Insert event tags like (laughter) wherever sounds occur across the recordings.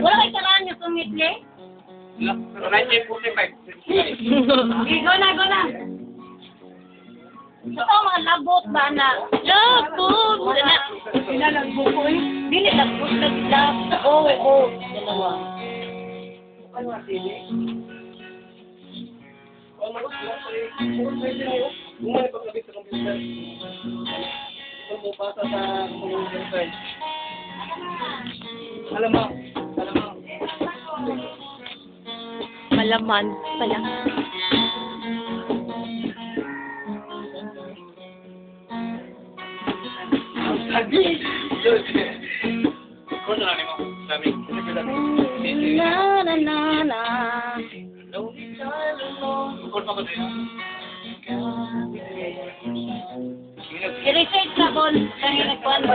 Wala kay karaan yung sumitli? 1945. Go na, go na. Ito mga labot ba na? Labot! Sana. Pinalagbo ko eh. Dili, labot na sila. Oo, oo. Dalawa. Bumalik paglabit sa computer. Kung bupasa sa computer. Alam mo, alam mo. Malaman pala. Sabi! Kung na mo, sabi. Na, na, na, na. Kung pa ko din. I-research na. Kaya nagkuhan mo.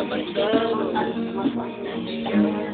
so much love.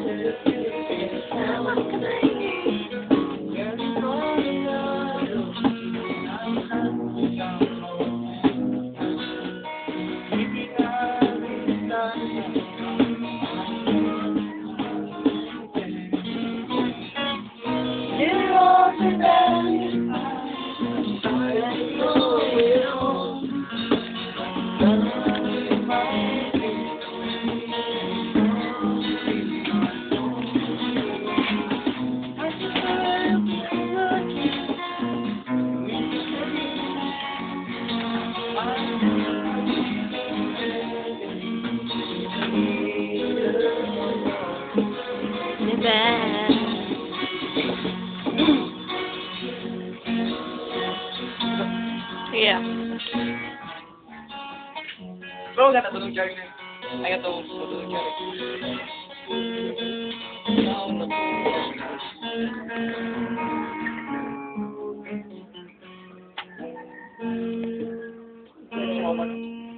Bro, gata tulong Jerry na. Ay, ito, tulong Jerry.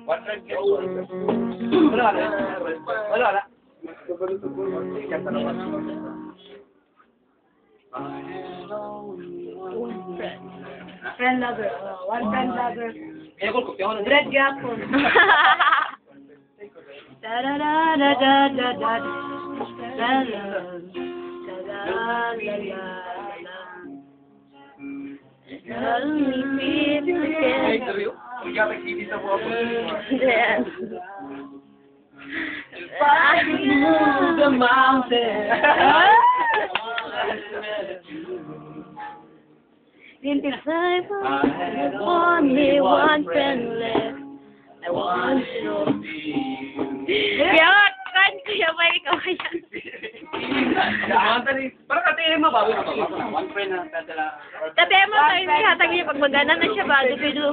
One friend get Wala, wala. Wala, naman. Friend lover. Oh, one friend lover. Kaya ko, (laughs) da da da da da da da da da the mountain. In the I only one friend left. You. Kaya, kan, kuya ba ikaw yan? Parang katiin mo ba? One friend na tatala. Dati mo kayo hatag niya pag magana na siya ba? Dudu.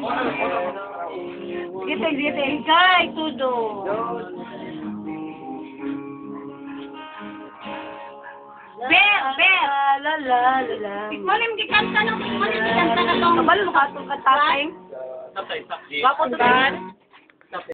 Gite, gite. Kay, tudo. Ber, ber. La la la la. Malim gikanta no, malim gikanta na to. Kabalo ka to katay. Tapos, tapos. Bakot kan.